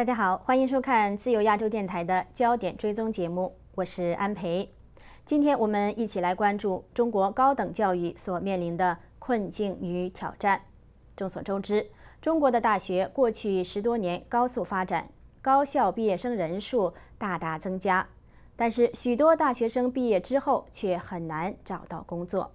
大家好，欢迎收看自由亚洲电台的焦点追踪节目，我是安培。今天我们一起来关注中国高等教育所面临的困境与挑战。众所周知，中国的大学过去十多年高速发展，高校毕业生人数大大增加，但是许多大学生毕业之后却很难找到工作。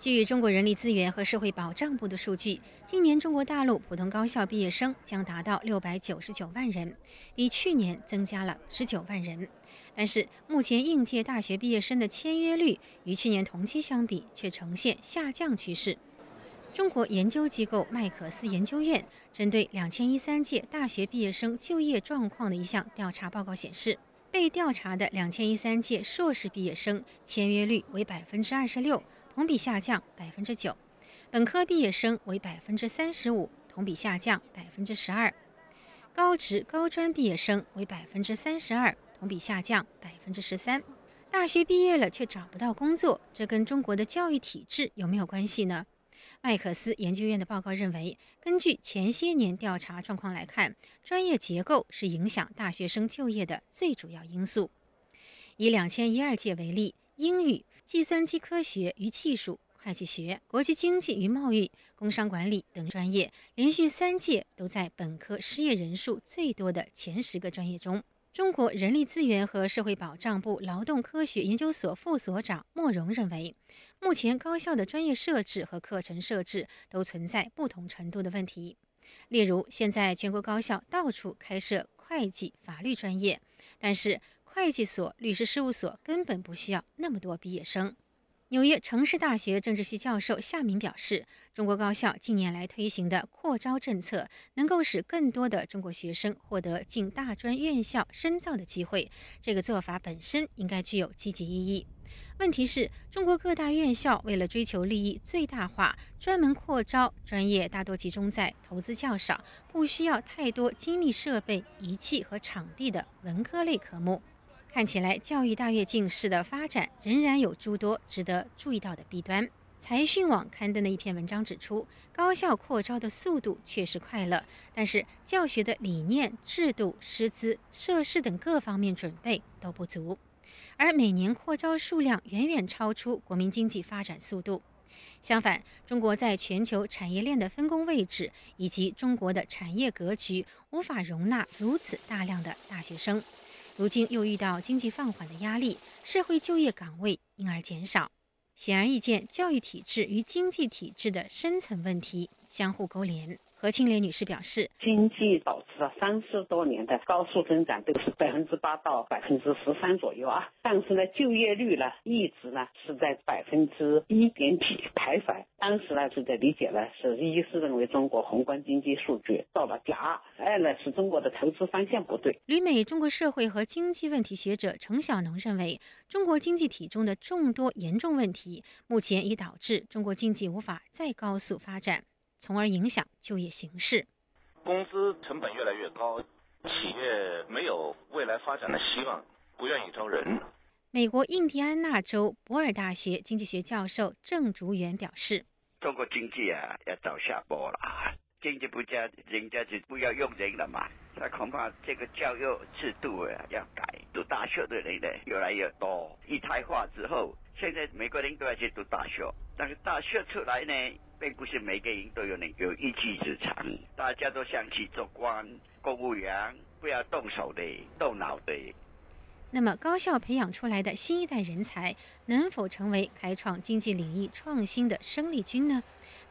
据中国人力资源和社会保障部的数据，今年中国大陆普通高校毕业生将达到六百九十九万人，比去年增加了十九万人。但是，目前应届大学毕业生的签约率与去年同期相比却呈现下降趋势。中国研究机构麦克斯研究院针对两千一三届大学毕业生就业状况的一项调查报告显示，被调查的两千一三届硕士毕业生签约率为百分之二十六。同比下降百分之九，本科毕业生为百分之三十五，同比下降百分之十二；高职高专毕业生为百分之三十二，同比下降百分之十三。大学毕业了却找不到工作，这跟中国的教育体制有没有关系呢？麦克斯研究院的报告认为，根据前些年调查状况来看，专业结构是影响大学生就业的最主要因素。以两千一二届为例，英语。计算机科学与技术、会计学、国际经济与贸易、工商管理等专业，连续三届都在本科失业人数最多的前十个专业中。中国人力资源和社会保障部劳动科学研究所副所长莫荣认为，目前高校的专业设置和课程设置都存在不同程度的问题。例如，现在全国高校到处开设会计、法律专业，但是。会计所、律师事务所根本不需要那么多毕业生。纽约城市大学政治系教授夏明表示，中国高校近年来推行的扩招政策，能够使更多的中国学生获得进大专院校深造的机会。这个做法本身应该具有积极意义。问题是，中国各大院校为了追求利益最大化，专门扩招专业大多集中在投资较少、不需要太多精密设备、仪器和场地的文科类科目。看起来，教育大跃进式的发展仍然有诸多值得注意到的弊端。财讯网刊登的一篇文章指出，高校扩招的速度确实快了，但是教学的理念、制度、师资、设施等各方面准备都不足，而每年扩招数量远远超出国民经济发展速度。相反，中国在全球产业链的分工位置以及中国的产业格局，无法容纳如此大量的大学生。如今又遇到经济放缓的压力，社会就业岗位因而减少。显而易见，教育体制与经济体制的深层问题相互勾连。何庆莲女士表示，经济保持了三十多年的高速增长，都是百分之八到百分之十三左右啊。但是呢，就业率呢一直呢是在百分之一点几徘徊。当时呢是在理解呢，是一是认为中国宏观经济数据到了甲，二呢是中国的投资方向不对。旅美中国社会和经济问题学者程晓农认为，中国经济体中的众多严重问题，目前已导致中国经济无法再高速发展。从而影响就业形势，工资成本越来越高，企业没有未来发展的希望，不愿意招人。美国印第安纳州博尔大学经济学教授郑竹元表示：“中国经济啊要走下坡了，经济不佳，人家就不要用人了嘛。那恐怕这个教育制度啊要改，读大学的人呢越来越多，一胎化之后，现在每个人都要去读大学，但是大学出来呢？”并不是每个人都有能有一技之长，大家都想去做官、公务员，不要动手的、动脑的。那么，高校培养出来的新一代人才，能否成为开创经济领域创新的生力军呢？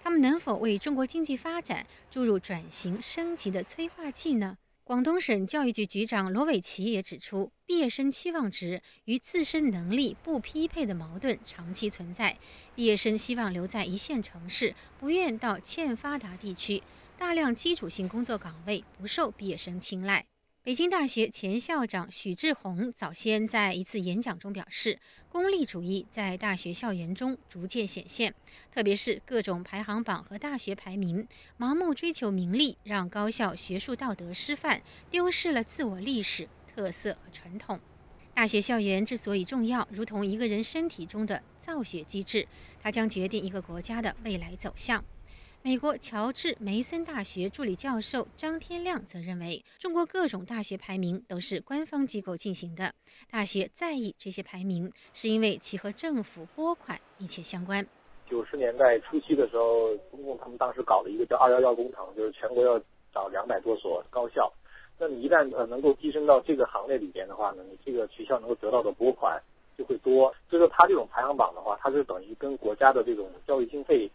他们能否为中国经济发展注入转型升级的催化剂呢？广东省教育局局长罗伟奇也指出，毕业生期望值与自身能力不匹配的矛盾长期存在。毕业生希望留在一线城市，不愿到欠发达地区，大量基础性工作岗位不受毕业生青睐。北京大学前校长许志宏早先在一次演讲中表示，功利主义在大学校园中逐渐显现，特别是各种排行榜和大学排名，盲目追求名利，让高校学术道德失范，丢失了自我历史特色和传统。大学校园之所以重要，如同一个人身体中的造血机制，它将决定一个国家的未来走向。美国乔治梅森大学助理教授张天亮则认为，中国各种大学排名都是官方机构进行的，大学在意这些排名，是因为其和政府拨款密切相关。九十年代初期的时候，中共他们当时搞了一个叫“二幺幺工程”，就是全国要找两百多所高校。那你一旦呃能够跻身到这个行列里边的话呢，你这个学校能够得到的拨款就会多。所以说，它这种排行榜的话，它是等于跟国家的这种教育经费。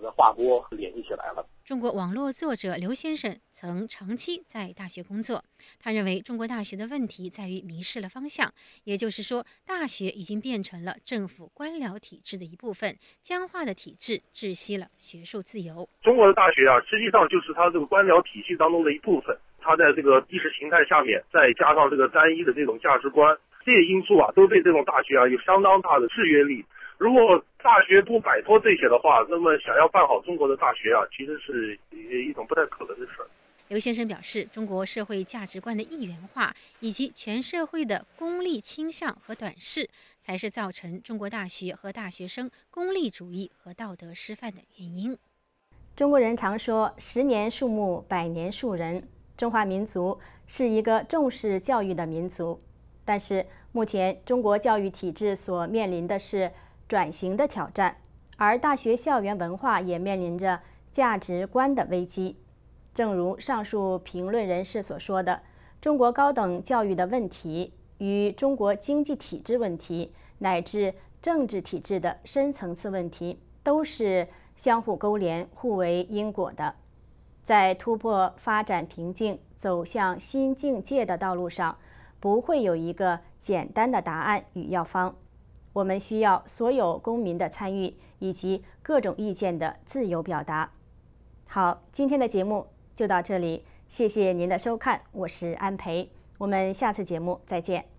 的划拨联系起来了。中国网络作者刘先生曾长期在大学工作，他认为中国大学的问题在于迷失了方向，也就是说，大学已经变成了政府官僚体制的一部分，僵化的体制窒息了学术自由。中国的大学啊，实际上就是它这个官僚体系当中的一部分，它在这个意识形态下面，再加上这个单一的这种价值观，这些因素啊，都对这种大学啊有相当大的制约力。如果大学不摆脱这些的话，那么想要办好中国的大学啊，其实是一种不太可能的事儿。刘先生表示，中国社会价值观的一元化以及全社会的功利倾向和短视，才是造成中国大学和大学生功利主义和道德失范的原因。中国人常说“十年树木，百年树人”，中华民族是一个重视教育的民族，但是目前中国教育体制所面临的是。转型的挑战，而大学校园文化也面临着价值观的危机。正如上述评论人士所说的，中国高等教育的问题与中国经济体制问题乃至政治体制的深层次问题都是相互勾连、互为因果的。在突破发展瓶颈、走向新境界的道路上，不会有一个简单的答案与药方。我们需要所有公民的参与以及各种意见的自由表达。好，今天的节目就到这里，谢谢您的收看，我是安培，我们下次节目再见。